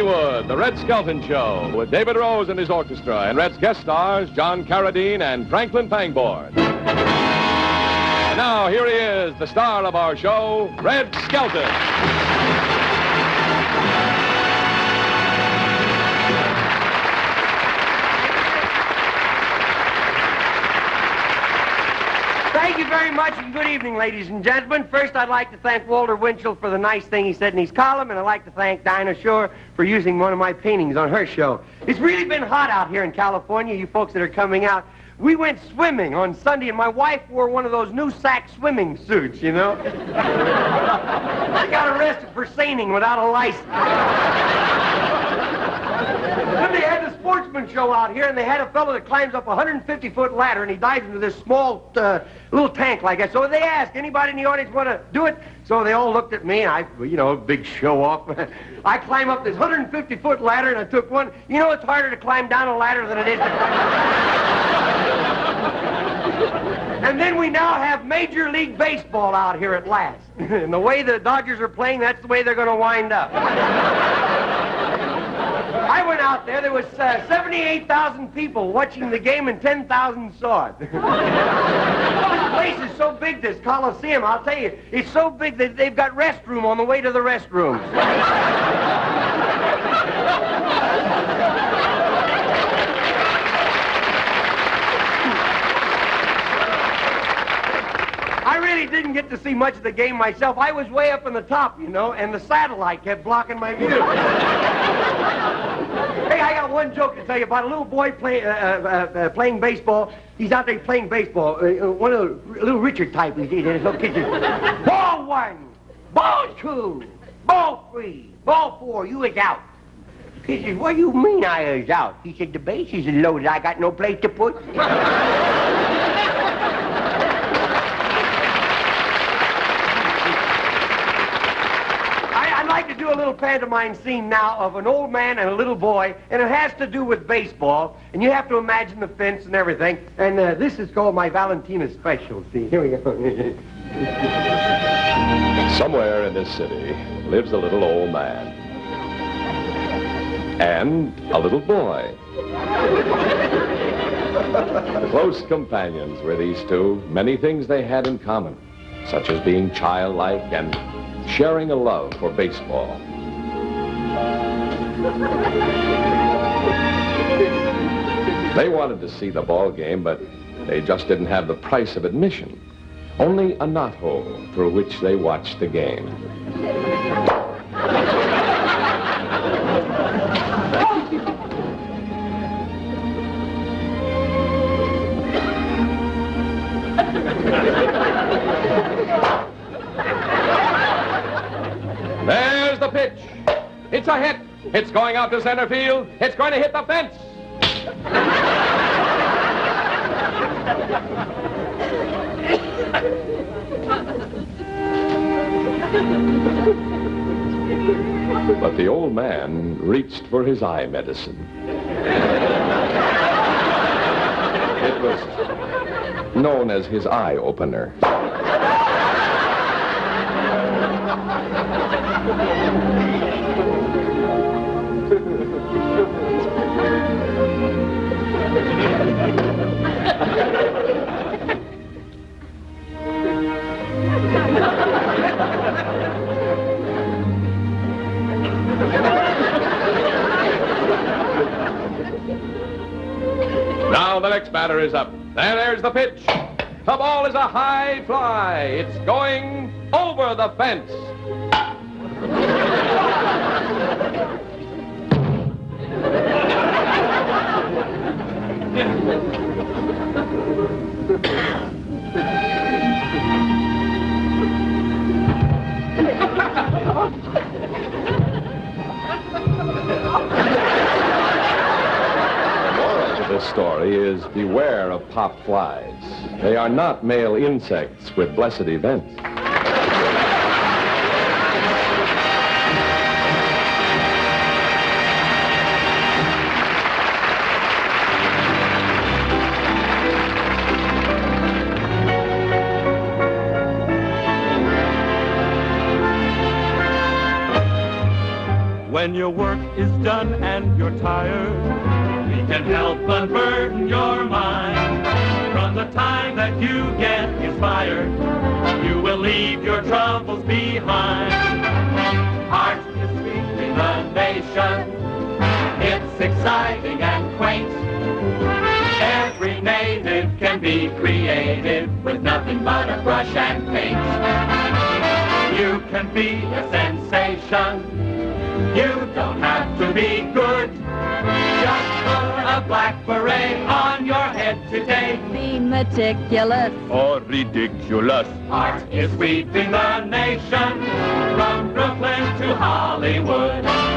Hollywood, The Red Skelton Show, with David Rose and his orchestra, and Red's guest stars, John Carradine and Franklin Pangborn. And now, here he is, the star of our show, Red Skelton. Very much, and good evening, ladies and gentlemen. First, I'd like to thank Walter Winchell for the nice thing he said in his column, and I'd like to thank Dinah Shore for using one of my paintings on her show. It's really been hot out here in California, you folks that are coming out. We went swimming on Sunday, and my wife wore one of those new sack swimming suits, you know? she got arrested for seining without a license. Show out here, and they had a fellow that climbs up a 150-foot ladder, and he dives into this small uh, little tank like that. So they asked, anybody in the audience want to do it? So they all looked at me, and I, you know, big show off. I climb up this 150-foot ladder, and I took one. You know, it's harder to climb down a ladder than it is to climb And then we now have Major League Baseball out here at last. and the way the Dodgers are playing, that's the way they're going to wind up. I went out there. There was uh, 78,000 people watching the game, and 10,000 saw it. this place is so big, this Coliseum. I'll tell you, it's so big that they've got restroom on the way to the restrooms. I really didn't get to see much of the game myself. I was way up in the top, you know, and the satellite kept blocking my view. Hey, I got one joke to tell you about a little boy play, uh, uh, uh, playing baseball. He's out there playing baseball. Uh, uh, one of the little Richard type. He's in his little kitchen. Ball one, ball two, ball three, ball four. You is out. He says, what do you mean I is out? He said, the bases is loaded. I got no place to put. I, I'd like to do a little pantomime scene now of an old man and a little boy, and it has to do with baseball. And you have to imagine the fence and everything. And uh, this is called my Valentina special. See, here we go. Somewhere in this city lives a little old man. And a little boy. Close companions were these two. Many things they had in common, such as being childlike and sharing a love for baseball. They wanted to see the ball game, but they just didn't have the price of admission. Only a knothole through which they watched the game. A hit. It's going out to center field. It's going to hit the fence. But the old man reached for his eye medicine. It was known as his eye opener. Batter is up. There, there's the pitch. The ball is a high fly. It's going over the fence. this story is beware of pop flies. They are not male insects with blessed events. When your work is done and you're tired, sensation. You don't have to be good. Just put a black beret on your head today. Be meticulous. Or ridiculous. Art is sweeping the nation from Brooklyn to Hollywood.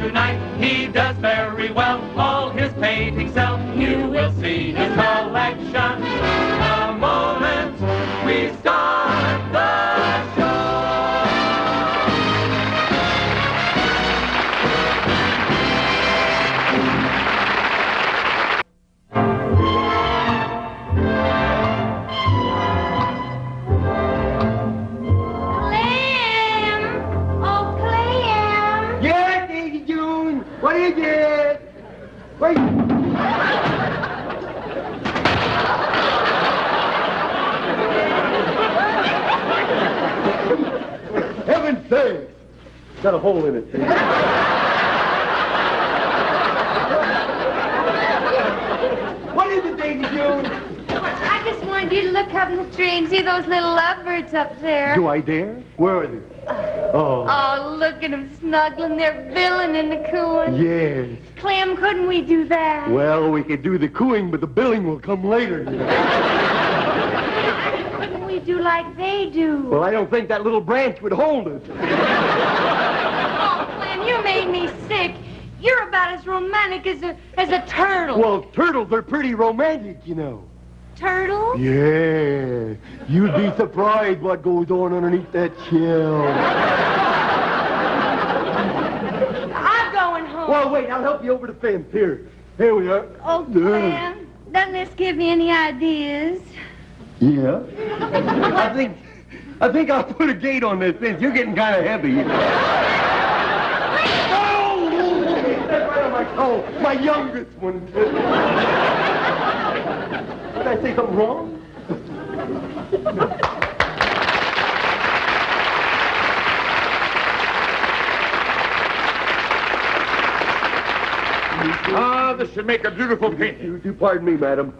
Tonight, he does very well. All his paintings sell. You will see his collection Got a hole in it. what is it, Daisy June? I just wanted you to look up in the tree and see those little lovebirds up there. Do I dare? Where are they? Oh, Oh, look at them snuggling. They're billing in the cooing. yes. Clem, couldn't we do that? Well, we could do the cooing, but the billing will come later. Couldn't we do like they do? Well, I don't think that little branch would hold us. Oh, Clem, you made me sick. You're about as romantic as a as a turtle. Well, turtles are pretty romantic, you know. turtle? Yeah. You'd be surprised what goes on underneath that shell. I'm going home. Well, wait, I'll help you over the fence. Here. Here we are. oh, Clem, doesn't this give you any ideas? Yeah. I think I think I'll put a gate on this fence. You're getting kind of heavy. Oh! On my youngest one. Did I say something wrong? Ah, this should make a beautiful painting. You pardon me, madam.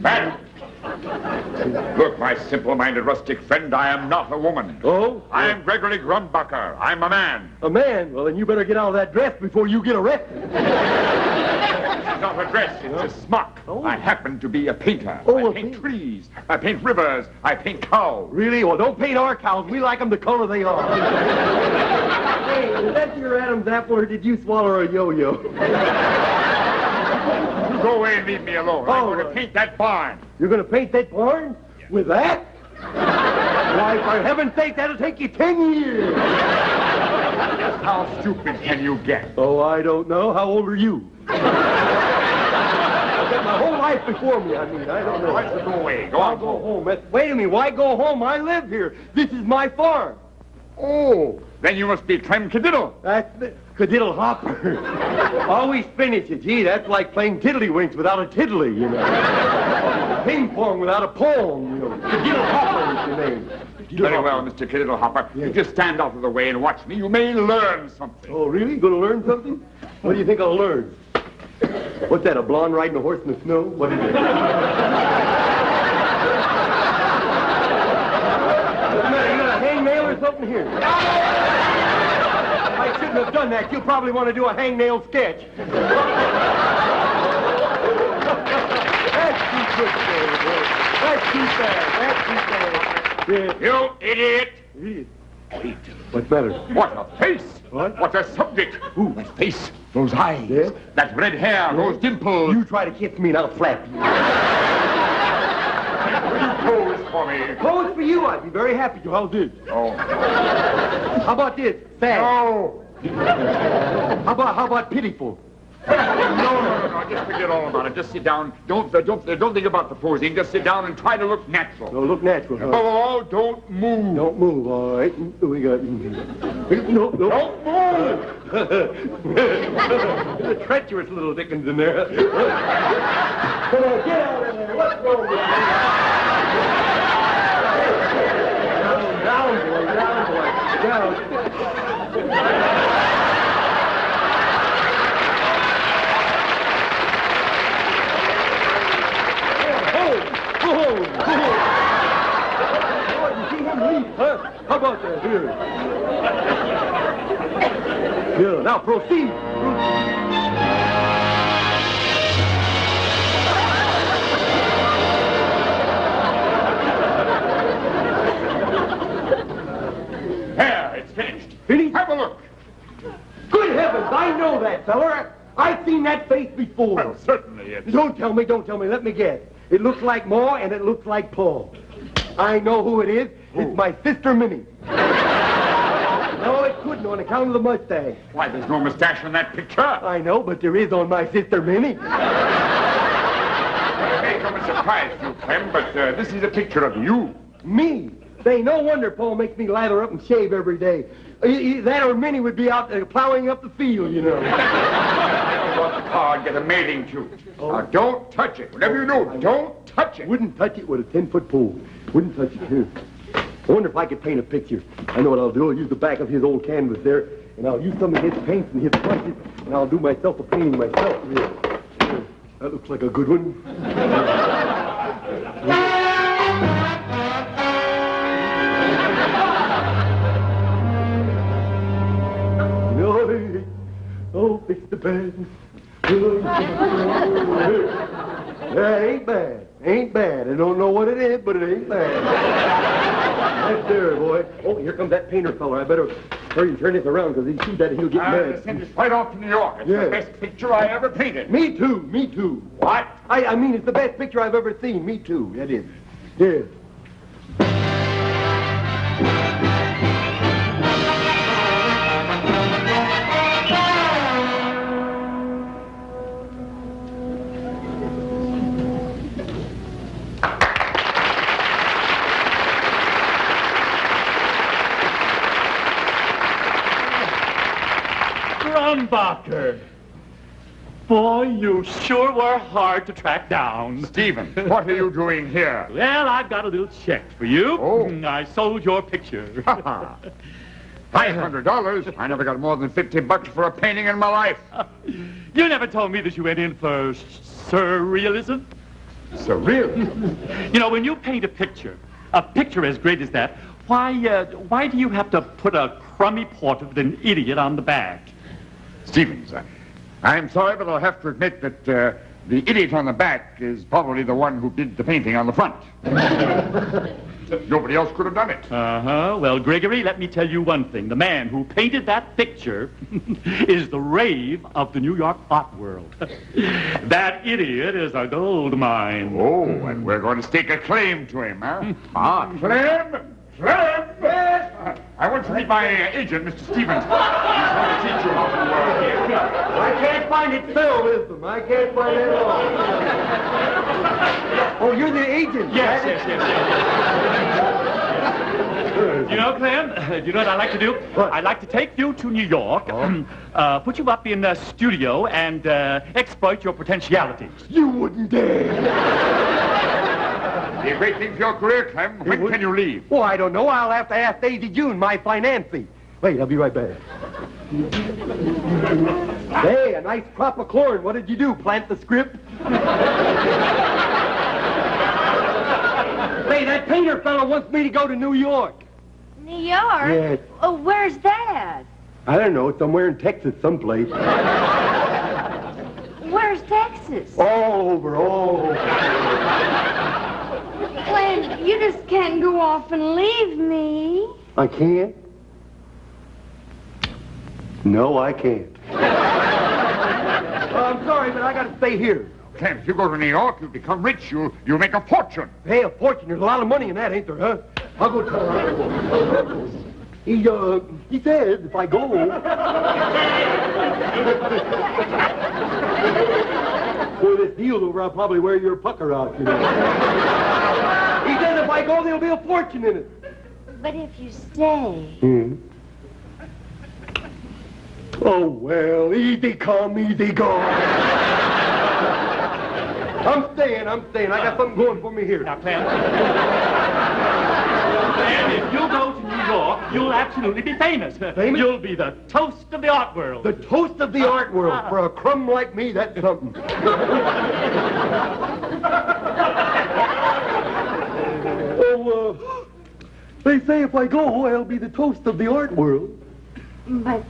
Madam. Look, my simple-minded rustic friend, I am not a woman. Oh? I am Gregory Grumbacher. I'm a man. A man? Well, then you better get out of that dress before you get arrested. It's not a dress, it's a smock. Oh. I happen to be a painter. Oh, I a paint paint- trees. I paint rivers. I paint cows. Really? Well, don't paint our cows. We like them the color they are. hey, is that your Adam's apple, or did you swallow a yo-yo? Go away and leave me alone. I'm Oh, going to paint that barn. You're going to paint that barn? With that? Why, for heaven's sake, that'll take you ten years. How stupid can you get? Oh, I don't know. How old are you? I've got my whole life before me, I mean. I don't know. Why don't go away? Go I'll on, go home. Wait a minute. Why go home? I live here. This is my farm. Oh, then you must be Clem Kadiddle. That's the Kadiddlehopper. Always finish it. Gee, that's like playing tiddlywinks without a tiddly, you know. Ping pong without a pong, you know. Kadiddlehopper is your name. Cadiddle Very hopper. well, Mr. Kadiddlehopper. You just stand out of the way and watch me. You may learn something. Oh, really? Going to learn something? What do you think I'll learn? What's that, a blonde riding a horse in the snow? What is it? What's the matter? You got a hangnail or something here? I shouldn't have done that. You'll probably want to do a hangnail sketch. That's too good, Dave. That's too bad. That's too fast. You idiot! Yeah. What's the matter? What a face! What? What a subject! Ooh, that face, those eyes, Yeah? that red hair, those dimples. You try to kiss me and I'll flap you. For me. Pose for you, I'd be very happy to. I'll do. Oh. How about this? Sad. No. How about how about pitiful? No, no, no, no. Just forget all about it. Just sit down. Don't, uh, don't, uh, don't think about the posing. Just sit down and try to look natural. No, look natural. Huh? all, don't move. Don't move, all right. We got. No, no. Don't move. A treacherous little dickens in there. Come on, get out of there. What's wrong with you? Down, down, boy, down, boy. Down. Hold, hold, hold. Oh, you see him leave, huh? How about that? Here. Here, now proceed. There, it's finished. Finished? Have a look. Good heavens, I know that feller. I've seen that face before. Well, certainly it's. Don't tell me, don't tell me. Let me guess. It looks like Ma and it looks like Paul. I know who it is. It's my sister Minnie. no, it couldn't on account of the mustache. Why, there's no mustache in that picture. I know, but there is on my sister Minnie. It may come as a surprise to you, Clem, but uh, this is a picture of you. Me? Say, no wonder Paul makes me lather up and shave every day. Uh, That or Minnie would be out uh, plowing up the field, you know. Go out the car and get a mailing tube. Now, don't touch it. Whatever you do, don't touch it. Wouldn't touch it with a 10-foot pole. Wouldn't touch it. I wonder if I could paint a picture. I know what I'll do. I'll use the back of his old canvas there, and I'll use some of his paints and his brushes, and I'll do myself a painting myself. Here. That looks like a good one. No, oh, fix the. That ain't bad. Ain't bad. I don't know what it is, but it ain't bad. That's there, boy. Oh, here comes that painter fella. I better hurry and turn this around because he sees that he'll get I'm going to send this right off to New York. It's the best picture I ever painted. Me too. Me too. What? I, I mean, it's the best picture I've ever seen. Me too. That is. Yeah. You sure were hard to track down. Stephen, what are you doing here? Well, I've got a little check for you. Oh. I sold your picture. Five hundred dollars? I never got more than fifty bucks for a painting in my life. you never told me that you went in for surrealism. Surrealism? You know, when you paint a picture, a picture as great as that, why, uh, why do you have to put a crummy portrait of an idiot on the back? Stevens, uh, I'm sorry, but I'll have to admit that uh, the idiot on the back is probably the one who did the painting on the front. Nobody else could have done it. Uh-huh. Well, Gregory, let me tell you one thing. The man who painted that picture is the rave of the New York art world. that idiot is a gold mine. Oh, and we're going to stake a claim to him, huh? ah, Clem! Clem! Yes? I want to meet my uh, agent, Mr. Stevens. He's going to teach you how to work here. I can't find it still, wisdom. I can't find it at all. oh, you're the agent. Yes, right? yes, yes, yes. You know, Clem, do you know what I'd like to do? What? I'd like to take you to New York, uh, put you up in a studio, and uh, exploit your potentialities. You wouldn't dare. Be a great thing for your career, Clem. When would. can you leave? Well, I don't know. I'll have to ask Daisy June, my financing. Wait, I'll be right back. hey, a nice crop of corn. What did you do? Plant the script? hey, that painter fellow wants me to go to New York. New York? Yes. Oh, where's that? I don't know, It's somewhere in Texas, someplace. Where's Texas? All over, all over. Clem, you just can't go off and leave me. I can't? No, I can't. Oh, I'm sorry, but I gotta stay here. Sam, if you go to New York, you'll become rich. You'll, you'll make a fortune. Hey, a fortune. There's a lot of money in that, ain't there, huh? I'll go tell her. He, uh, he said if I go... Boy, this deal's over, I'll probably wear your pucker out, you know. He said I go, there'll be a fortune in it. But if you stay. Hmm. Oh, well, easy come, easy go. I'm staying, I'm staying. I got something going for me here. Now, Clem. Clem, if you go to New York, you'll absolutely be famous. Famous? You'll be the toast of the art world. The toast of the art world. For a crumb like me, that's something. oh, uh, they say if I go, I'll be the toast of the art world. But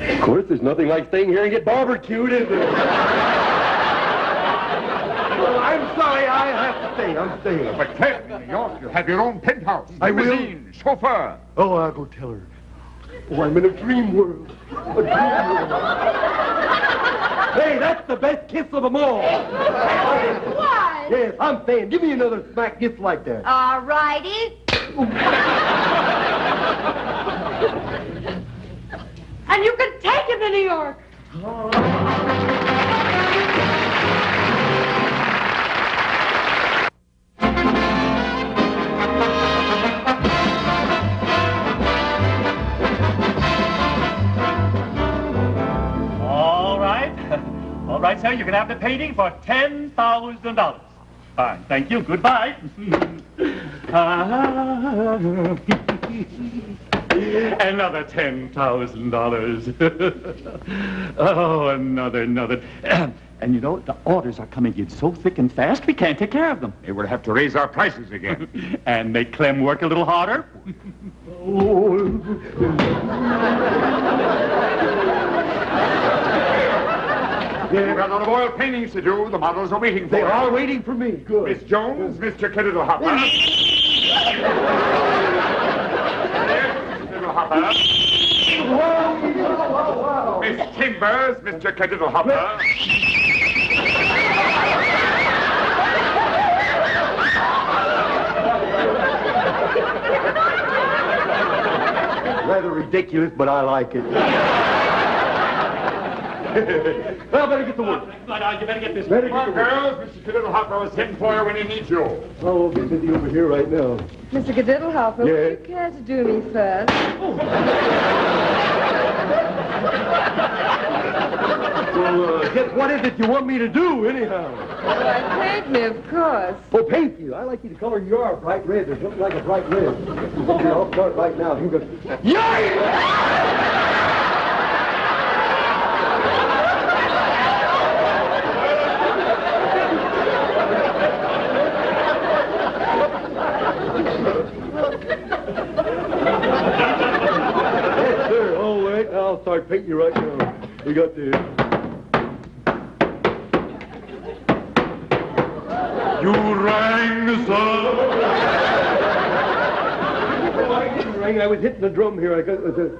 Of course, there's nothing like staying here and get barbecued, is there? well, I'm sorry, I have to stay. I'm staying. But Clem, in New York, you'll have your own penthouse. I will. limousine, chauffeur. Oh, I'll go tell her. Oh, I'm in a dream world. A dream world. hey, that's the best kiss of them all. What? Yes, I'm saying, give me another smack gift like that. All righty. and you can take him to New York. All right. All right, sir, you can have the painting for $10,000. Fine, thank you. Goodbye. another $10,000. oh, another, another. And you know, the orders are coming in so thick and fast, we can't take care of them. Hey, we'll have to raise our prices again. and make Clem work a little harder. Oh. We've got a lot of oil paintings to do. The models are waiting for They us. are waiting for me. Good. Miss Jones, Mr. Yes, Mr. Kadiddlehopper. Miss Chambers, Mr. Kadiddlehopper. Rather ridiculous, but I like it. Well, I better get to work. But, uh, you better get this. Better Come on, get to work. girls. Mr. Kadiddlehopper was sent for you when he needs you. Oh, we'll get busy over here right now. Mr. Kadiddlehopper, would you care to do me first? Well, uh, just what is it you want me to do, anyhow? Why, paint me, of course. Well, paint you. I like you to color your arm bright red. There's something like a bright red. Okay, I'll start right now. You go. Yay! yes, sir. All right. I'll start painting you right now. We got the. You rang, sir. Oh, I didn't ring. I was hitting the drum here. I got the.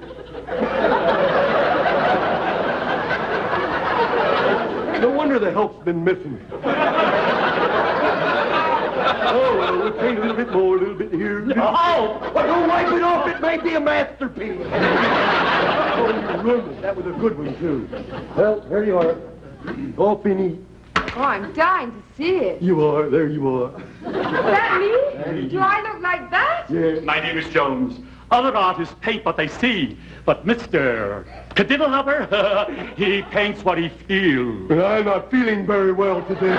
No wonder the help's been missing. Oh, well, we'll paint a little bit more, a little bit here. little- Oh! But don't wipe it off. It may be a masterpiece. You ruined. That was a good one, too. Well, there you are. All finished. Oh, I'm dying to see it. You are. There you are. Is that me? Do I look like that? Yeah. My name is Jones. Other artists paint what they see, but Mr. Kadiddlehopper, he paints what he feels. But I'm not feeling very well today.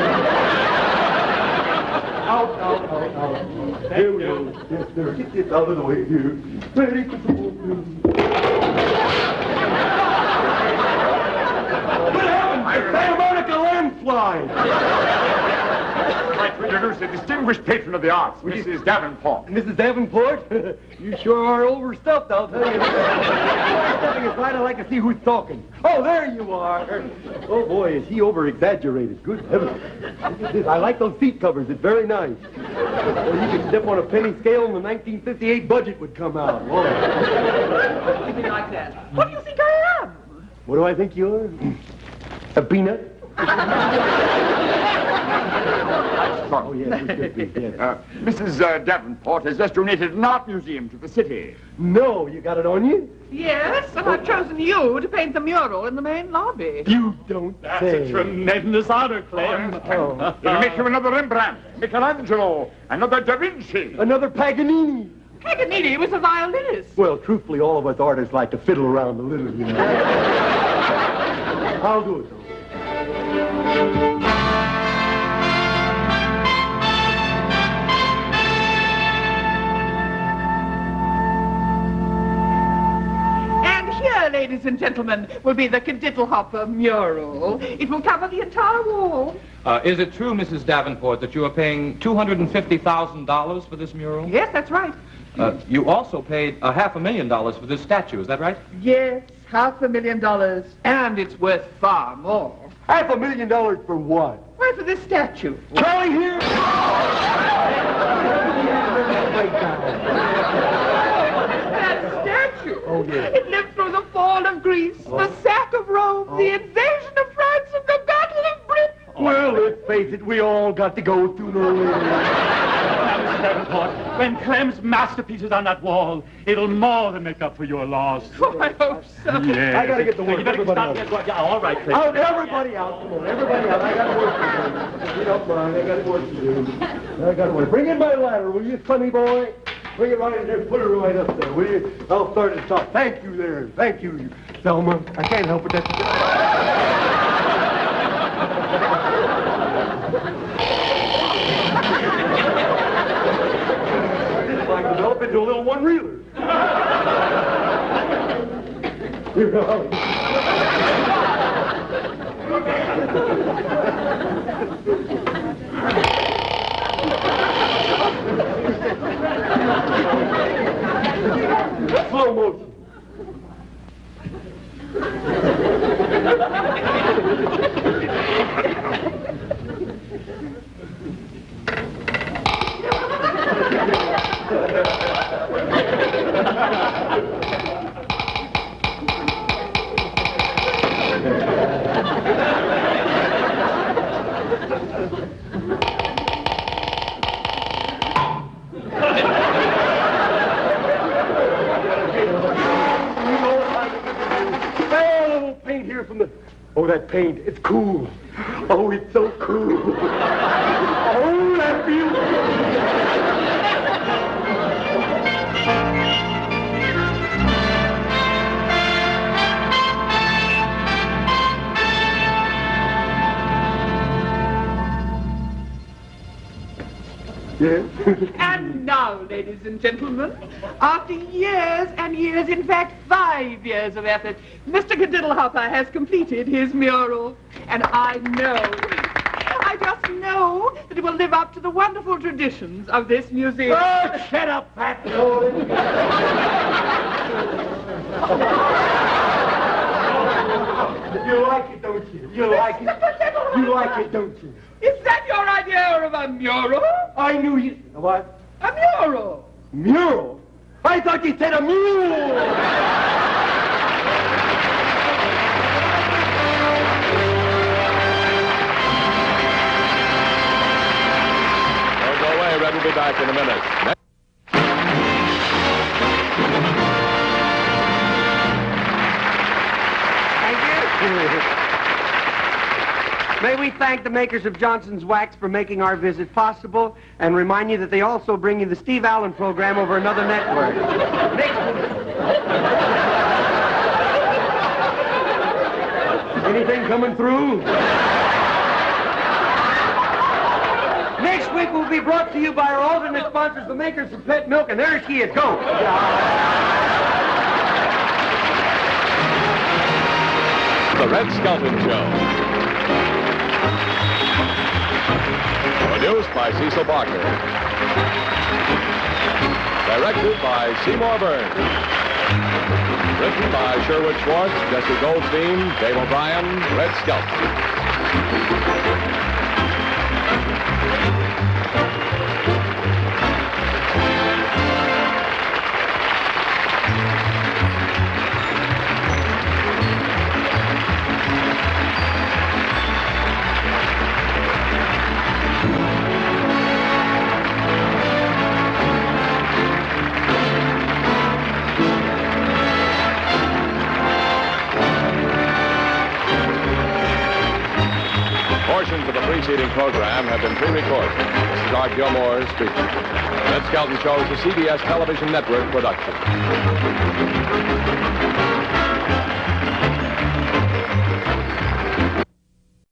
out, out, out, out. Here we go. Yes, sir. Get this out of the way here. Ready for some more. What happened? The Santa Monica landslide. I'd like introduce a distinguished patron of the arts, Mrs. Davenport. Mrs. Davenport, you sure are overstuffed, I'll tell you. Stepping aside, I'd like to see who's talking. Oh, there you are. Oh, boy, is he over-exaggerated. Good heavens. Look at this. I like those seat covers. It's very nice. Well, you could step on a penny scale and the 1958 budget would come out. Boy. What do you think I am? What do I think you are? A peanut? Oh, yes, it could be, yes. Uh, Mrs. Uh, Davenport has just donated an art museum to the city. No, you got it on you? Yes, and I've chosen you to paint the mural in the main lobby. You don't That's say. a tremendous honor, Clem. Oh, It'll make you another Rembrandt, Michelangelo, another Da Vinci. another Paganini. Paganini was a violinist. Well, truthfully, all of us artists like to fiddle around a little, you know. I'll do it, though. And here, ladies and gentlemen, will be the Kadiddlehopper mural. It will cover the entire wall. Uh, is it true, Mrs. Davenport, that you are paying $250,000 for this mural? Yes, that's right. Uh, you also paid a half a million dollars for this statue, is that right? Yes, half a million dollars. And it's worth far more. Half a million dollars for what? Why, for this statue. Charlie here? That statue. Oh, yes. It lived through the fall of Greece, the oh. sack of Rome, the oh. invasion of France, and the Battle of Britain. Well, let's face it, we all got to go through the later. Now, Mrs. Davenport, when Clem's masterpiece is on that wall, it'll more than make up for your loss. Oh, I hope so. Yes. I gotta get the work. You better Everybody stop out. there. Yeah, all right, Clem. Out, oh, everybody out. Come on, everybody out. I got work to do. You don't mind. I got work to do. I gotta work. Bring in my ladder, will you, funny boy? Bring it right in there. Put it right up there, will you? I'll start at the top. Thank you there. Thank you, Thelma. I can't help it. That's... I can develop into a little one-reeler. Here, I'll- Slow motion. that paint. It's cool. Oh, it's so cool. Oh, that feels. Yes. And now, ladies and gentlemen, after years and years, in fact, five years of effort, Mr. Kadiddlehopper has completed his mural. And I know, I just know that it will live up to the wonderful traditions of this museum. Oh, shut up, Pat. you like it, don't you? You like it. You like it, don't you? Is that your idea of a mural? I knew you. What? A mural? Mural? I thought you said a mule. Don't go away. Red will be back in a minute. Thank you. May we thank the makers of Johnson's Wax for making our visit possible and remind you that they also bring you the Steve Allen program over another network. Anything coming through? Next week will be brought to you by our alternate sponsors, the makers of Pet Milk, and there she is. Go. The Red Skelton Show. Produced by Cecil Barker. Directed by Seymour Burns. Written by Sherwood Schwartz, Jesse Goldstein, Dave O'Brien, Red Skelton. Portions of the preceding program have been pre-recorded. This is Art Gilmore speaking. The Red Skelton Show is a CBS television network production.